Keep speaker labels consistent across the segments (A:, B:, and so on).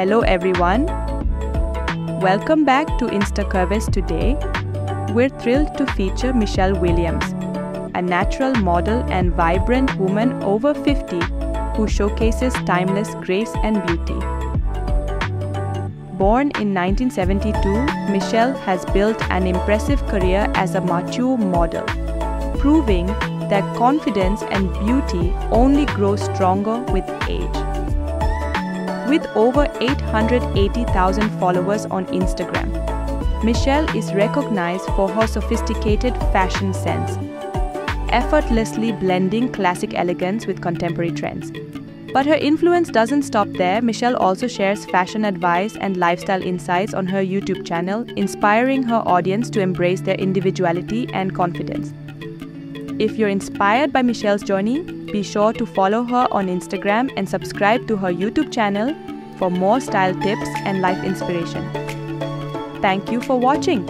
A: Hello everyone. Welcome back to InstaCurves today. We're thrilled to feature Michelle Williams, a natural model and vibrant woman over 50 who showcases timeless grace and beauty. Born in 1972, Michelle has built an impressive career as a mature model, proving that confidence and beauty only grow stronger with age. With over 880,000 followers on Instagram, Michelle is recognized for her sophisticated fashion sense, effortlessly blending classic elegance with contemporary trends. But her influence doesn't stop there. Michelle also shares fashion advice and lifestyle insights on her YouTube channel, inspiring her audience to embrace their individuality and confidence. If you're inspired by Michelle's journey, be sure to follow her on Instagram and subscribe to her YouTube channel for more style tips and life inspiration. Thank you for watching.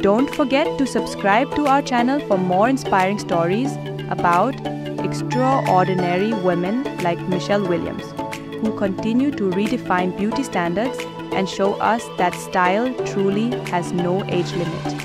A: Don't forget to subscribe to our channel for more inspiring stories about extraordinary women like Michelle Williams, who continue to redefine beauty standards and show us that style truly has no age limit.